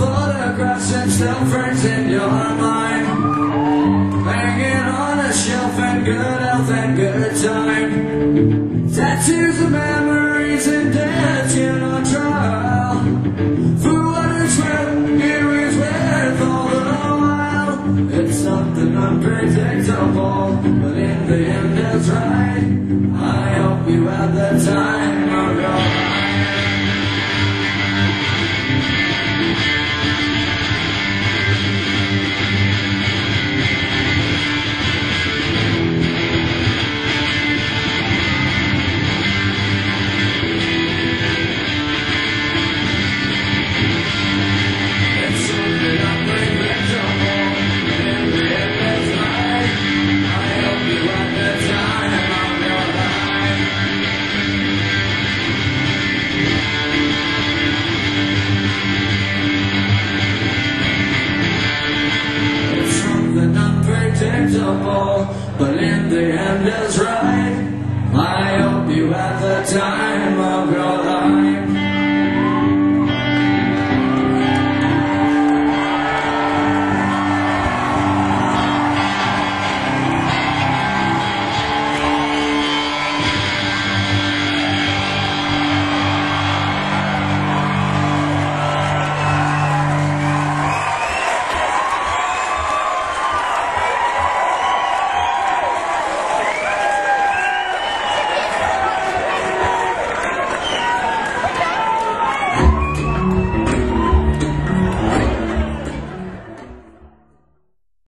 photographs and still frames in your mind. Hanging on a shelf and good health and good time. Tattoos of memories and death, you know. the time. but in the end is right.